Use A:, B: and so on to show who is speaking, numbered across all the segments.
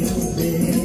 A: you, baby.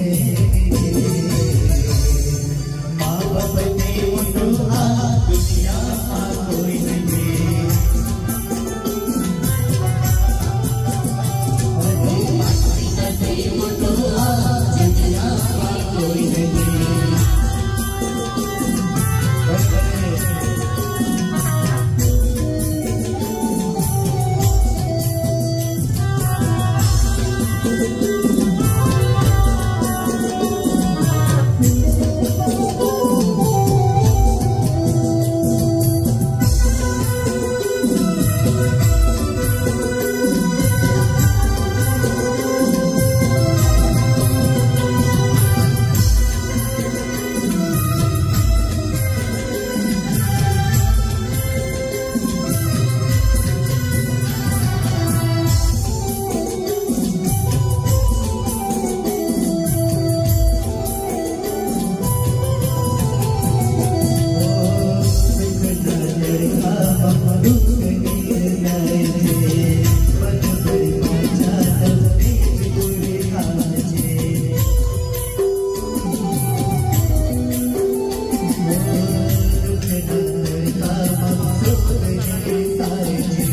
A: 三